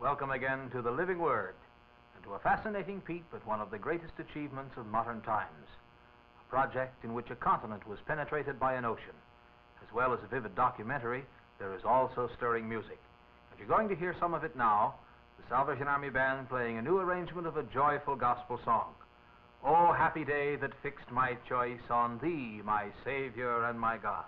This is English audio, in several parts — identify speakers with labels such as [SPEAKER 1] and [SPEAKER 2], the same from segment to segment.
[SPEAKER 1] Welcome again to the Living Word and to a fascinating peep at one of the greatest achievements of modern times. A project in which a continent was penetrated by an ocean. As well as a vivid documentary, there is also stirring music. And you're going to hear some of it now the Salvation Army Band playing a new arrangement of a joyful gospel song. Oh, happy day that fixed my choice on Thee, my Savior and my God.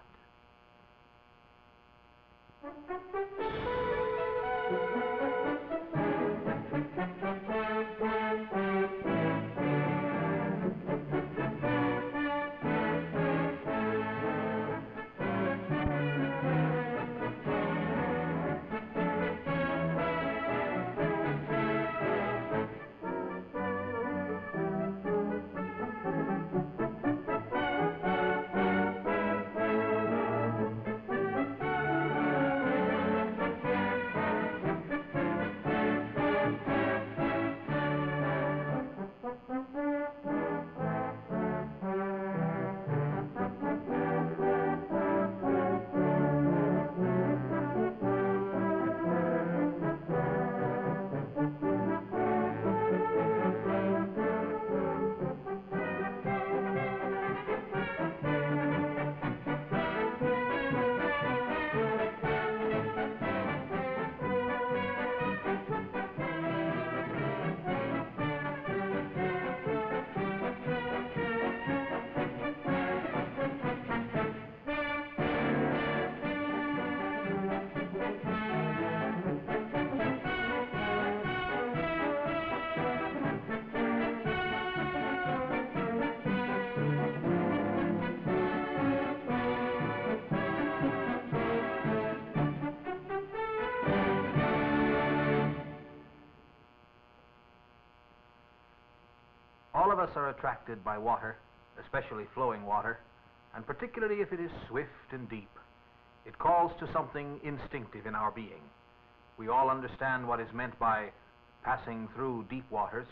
[SPEAKER 1] All of us are attracted by water, especially flowing water, and particularly if it is swift and deep. It calls to something instinctive in our being. We all understand what is meant by passing through deep waters,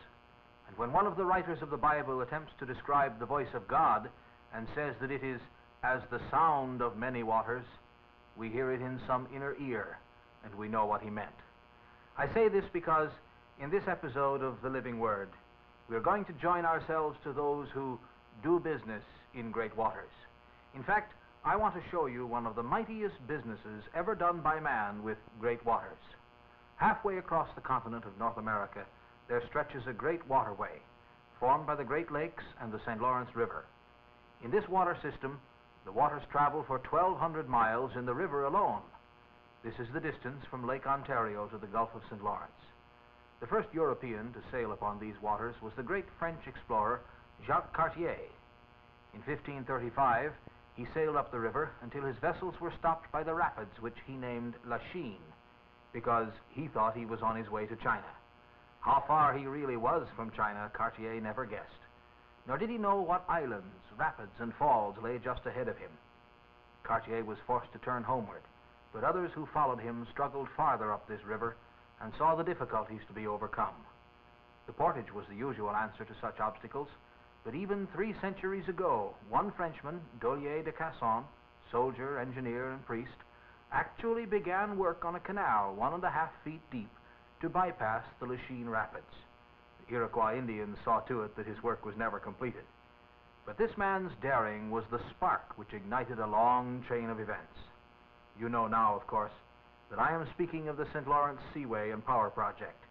[SPEAKER 1] and when one of the writers of the Bible attempts to describe the voice of God and says that it is as the sound of many waters, we hear it in some inner ear, and we know what he meant. I say this because in this episode of The Living Word, we are going to join ourselves to those who do business in great waters. In fact, I want to show you one of the mightiest businesses ever done by man with great waters. Halfway across the continent of North America, there stretches a great waterway formed by the Great Lakes and the St. Lawrence River. In this water system, the waters travel for 1,200 miles in the river alone. This is the distance from Lake Ontario to the Gulf of St. Lawrence. The first European to sail upon these waters was the great French explorer Jacques Cartier. In 1535, he sailed up the river until his vessels were stopped by the rapids, which he named La Chine, because he thought he was on his way to China. How far he really was from China, Cartier never guessed. Nor did he know what islands, rapids, and falls lay just ahead of him. Cartier was forced to turn homeward, but others who followed him struggled farther up this river and saw the difficulties to be overcome. The portage was the usual answer to such obstacles, but even three centuries ago, one Frenchman, Dollier de Casson, soldier, engineer, and priest, actually began work on a canal one and a half feet deep to bypass the Lachine Rapids. The Iroquois Indians saw to it that his work was never completed. But this man's daring was the spark which ignited a long chain of events. You know now, of course, that I am speaking of the St. Lawrence Seaway and Power Project,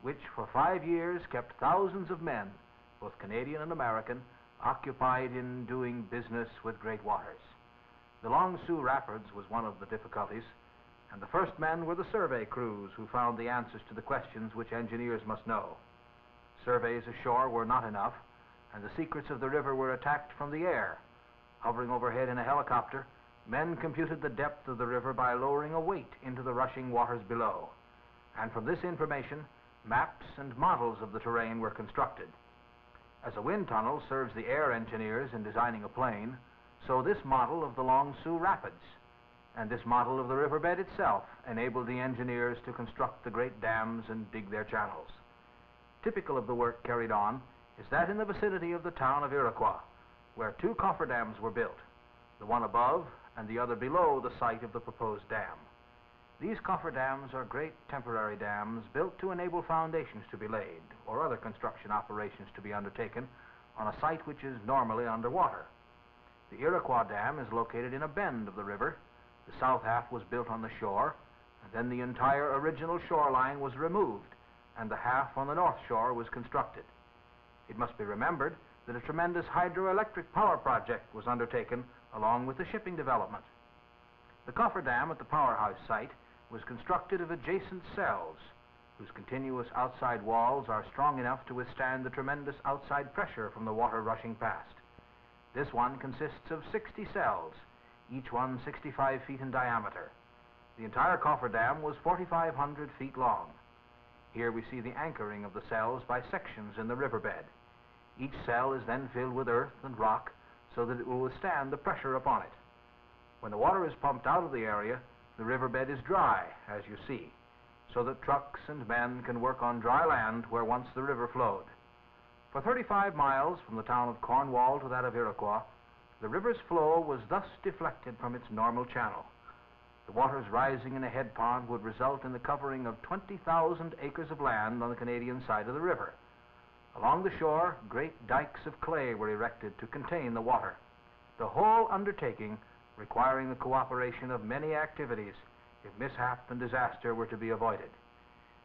[SPEAKER 1] which for five years kept thousands of men, both Canadian and American, occupied in doing business with great waters. The Long Sault Rapids was one of the difficulties, and the first men were the survey crews who found the answers to the questions which engineers must know. Surveys ashore were not enough, and the secrets of the river were attacked from the air. Hovering overhead in a helicopter, men computed the depth of the river by lowering a weight into the rushing waters below. And from this information, maps and models of the terrain were constructed. As a wind tunnel serves the air engineers in designing a plane, so this model of the Long Sault Rapids and this model of the riverbed itself enabled the engineers to construct the great dams and dig their channels. Typical of the work carried on is that in the vicinity of the town of Iroquois, where two cofferdams were built, the one above and the other below the site of the proposed dam. These cofferdams are great temporary dams built to enable foundations to be laid or other construction operations to be undertaken on a site which is normally underwater. The Iroquois Dam is located in a bend of the river. The south half was built on the shore, and then the entire original shoreline was removed, and the half on the north shore was constructed. It must be remembered that a tremendous hydroelectric power project was undertaken along with the shipping development. The cofferdam at the powerhouse site was constructed of adjacent cells whose continuous outside walls are strong enough to withstand the tremendous outside pressure from the water rushing past. This one consists of 60 cells, each one 65 feet in diameter. The entire cofferdam was 4,500 feet long. Here we see the anchoring of the cells by sections in the riverbed. Each cell is then filled with earth and rock so that it will withstand the pressure upon it. When the water is pumped out of the area, the riverbed is dry, as you see, so that trucks and men can work on dry land where once the river flowed. For 35 miles from the town of Cornwall to that of Iroquois, the river's flow was thus deflected from its normal channel. The waters rising in a head pond would result in the covering of 20,000 acres of land on the Canadian side of the river. Along the shore, great dikes of clay were erected to contain the water. The whole undertaking requiring the cooperation of many activities if mishap and disaster were to be avoided.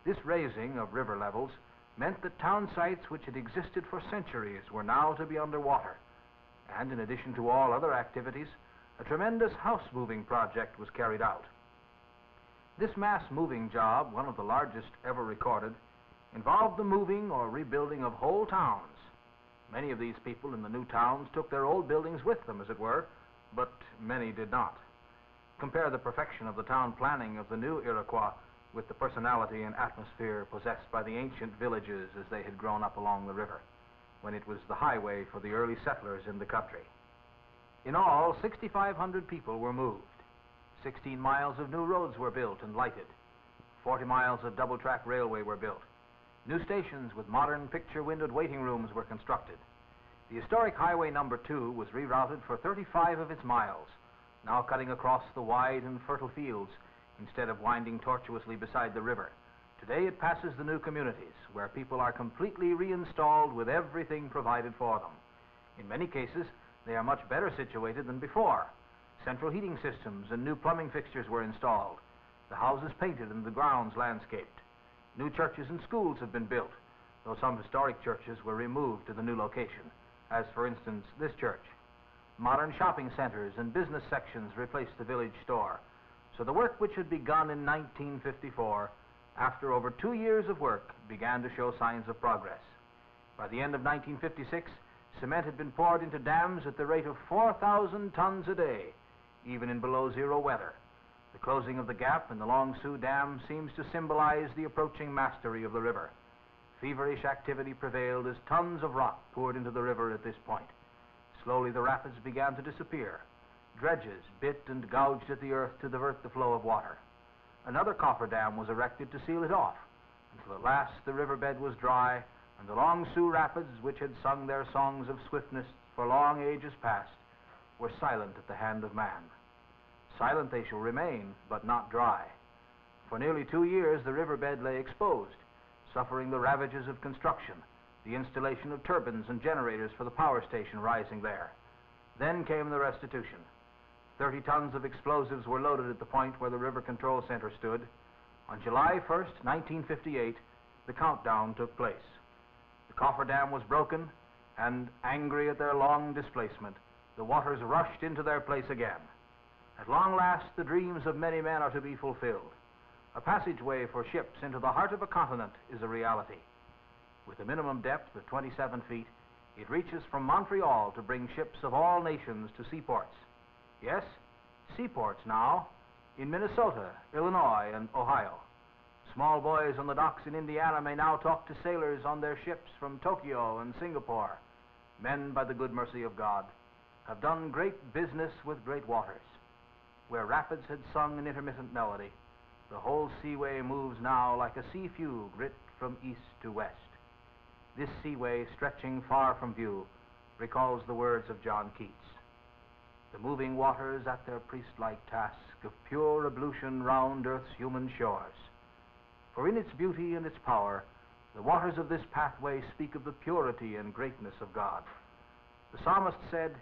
[SPEAKER 1] This raising of river levels meant that town sites which had existed for centuries were now to be underwater. And in addition to all other activities, a tremendous house moving project was carried out. This mass moving job, one of the largest ever recorded, involved the moving or rebuilding of whole towns. Many of these people in the new towns took their old buildings with them, as it were, but many did not. Compare the perfection of the town planning of the new Iroquois with the personality and atmosphere possessed by the ancient villages as they had grown up along the river, when it was the highway for the early settlers in the country. In all, 6,500 people were moved. 16 miles of new roads were built and lighted. 40 miles of double track railway were built. New stations with modern picture windowed waiting rooms were constructed. The historic Highway Number 2 was rerouted for 35 of its miles, now cutting across the wide and fertile fields instead of winding tortuously beside the river. Today it passes the new communities, where people are completely reinstalled with everything provided for them. In many cases, they are much better situated than before. Central heating systems and new plumbing fixtures were installed, the houses painted and the grounds landscaped. New churches and schools have been built, though some historic churches were removed to the new location, as for instance this church. Modern shopping centers and business sections replaced the village store. So the work which had begun in 1954, after over two years of work, began to show signs of progress. By the end of 1956, cement had been poured into dams at the rate of 4,000 tons a day, even in below zero weather. The closing of the gap in the Long Sault Dam seems to symbolize the approaching mastery of the river. Feverish activity prevailed as tons of rock poured into the river at this point. Slowly the rapids began to disappear. Dredges bit and gouged at the earth to divert the flow of water. Another cofferdam was erected to seal it off, until at last the riverbed was dry, and the Long Sault Rapids, which had sung their songs of swiftness for long ages past, were silent at the hand of man. Silent they shall remain, but not dry. For nearly two years, the riverbed lay exposed, suffering the ravages of construction, the installation of turbines and generators for the power station rising there. Then came the restitution. Thirty tons of explosives were loaded at the point where the River Control Center stood. On July 1st, 1958, the countdown took place. The cofferdam was broken, and angry at their long displacement, the waters rushed into their place again. At long last, the dreams of many men are to be fulfilled. A passageway for ships into the heart of a continent is a reality. With a minimum depth of 27 feet, it reaches from Montreal to bring ships of all nations to seaports. Yes, seaports now in Minnesota, Illinois, and Ohio. Small boys on the docks in Indiana may now talk to sailors on their ships from Tokyo and Singapore. Men, by the good mercy of God, have done great business with great waters. Where rapids had sung an intermittent melody, the whole seaway moves now like a sea fugue writ from east to west. This seaway, stretching far from view, recalls the words of John Keats. the moving waters at their priest-like task of pure ablution round earth's human shores. For in its beauty and its power, the waters of this pathway speak of the purity and greatness of God. The psalmist said,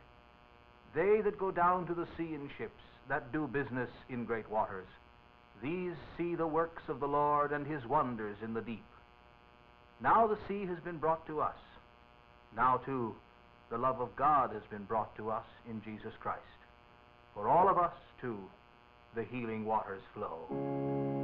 [SPEAKER 1] They that go down to the sea in ships, that do business in great waters, these see the works of the Lord and his wonders in the deep. Now the sea has been brought to us. Now, too, the love of God has been brought to us in Jesus Christ. For all of us, too, the healing waters flow.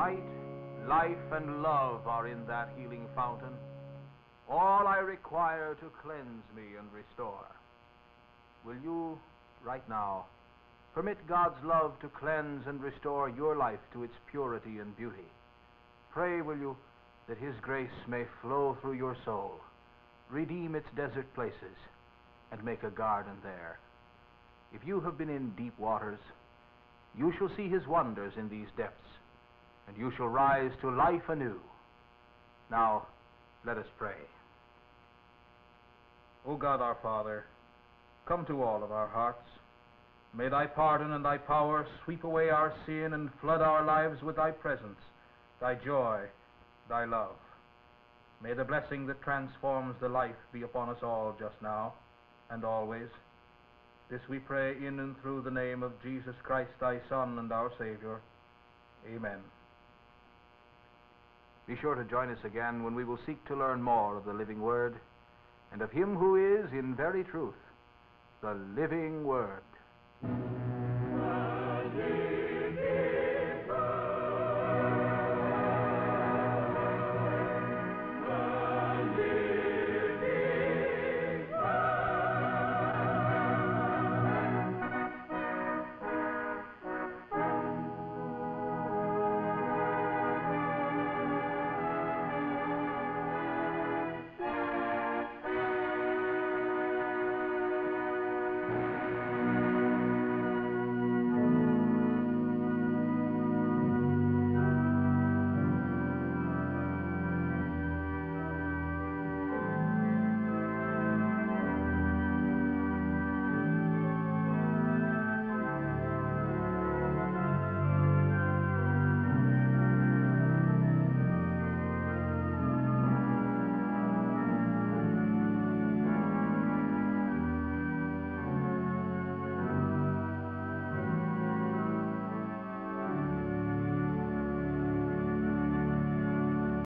[SPEAKER 1] Light, life, and love are in that healing fountain, all I require to cleanse me and restore. Will you, right now, permit God's love to cleanse and restore your life to its purity and beauty? Pray, will you, that His grace may flow through your soul, redeem its desert places, and make a garden there. If you have been in deep waters, you shall see His wonders in these depths and you shall rise to life anew. Now, let us pray. O God our Father, come to all of our hearts. May thy pardon and thy power sweep away our sin and flood our lives with thy presence, thy joy, thy love. May the blessing that transforms the life be upon us all just now and always. This we pray in and through the name of Jesus Christ, thy Son and our Savior. Amen. Be sure to join us again when we will seek to learn more of the living Word and of Him who is, in very truth, the living Word.